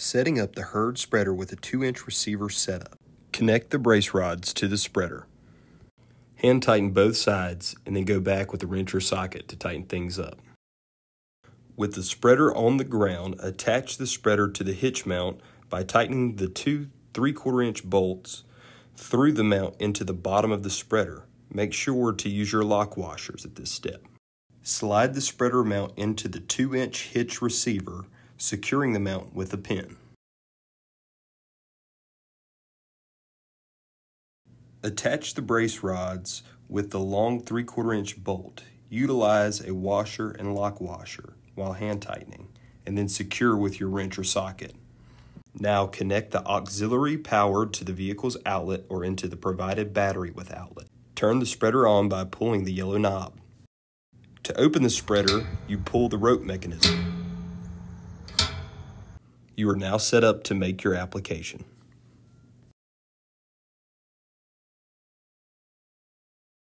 Setting up the herd spreader with a 2 inch receiver setup. Connect the brace rods to the spreader. Hand tighten both sides and then go back with the wrench or socket to tighten things up. With the spreader on the ground, attach the spreader to the hitch mount by tightening the two 3 quarter inch bolts through the mount into the bottom of the spreader. Make sure to use your lock washers at this step. Slide the spreader mount into the 2 inch hitch receiver, securing the mount with a pin. Attach the brace rods with the long 3 quarter inch bolt. Utilize a washer and lock washer while hand tightening, and then secure with your wrench or socket. Now connect the auxiliary power to the vehicle's outlet or into the provided battery with outlet. Turn the spreader on by pulling the yellow knob. To open the spreader, you pull the rope mechanism. You are now set up to make your application.